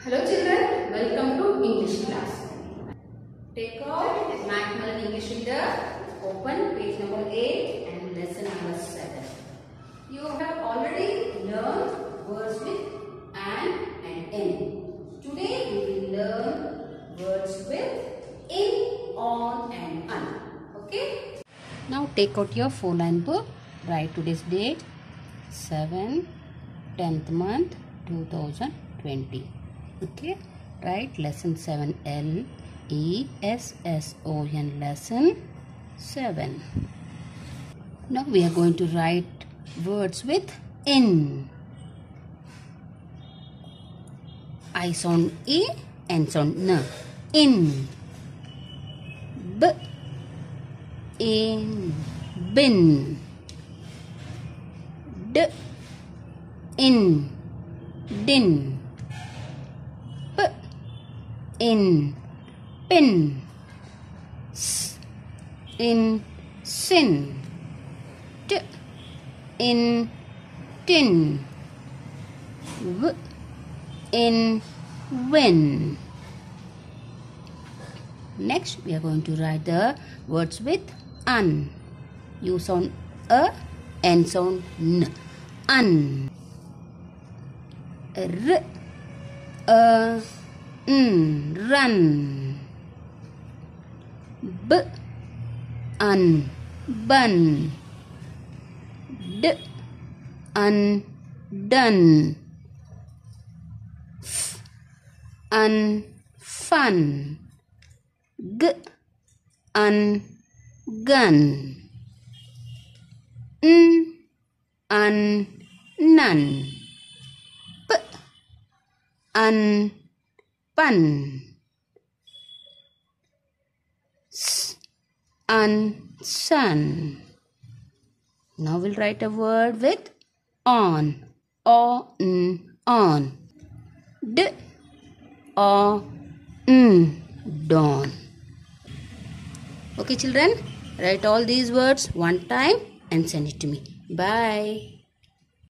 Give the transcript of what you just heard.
Hello children, welcome to English class. Take out Macmillan English Reader, open page number 8 and lesson number 7. You have already learned words with an and in. Today we will learn words with in, on and un. Okay? Now take out your four line book, write today's date 7 10th month 2020 okay right? Lesson 7 L E S S O N lesson 7 now we are going to write words with in I sound E and sound N. In B. In bin. D. In din in pin. S in sin. T in tin. W in win next we are going to write the words with un you sound a and sound n. Un r a n run. B. Un bun d. Un done f. Un fun. G. Un gun. N. Un none p. Un pun s un sun now we'll write a word with on. On on. D o n dawn. Okay children write all these words one time and send it to me. Bye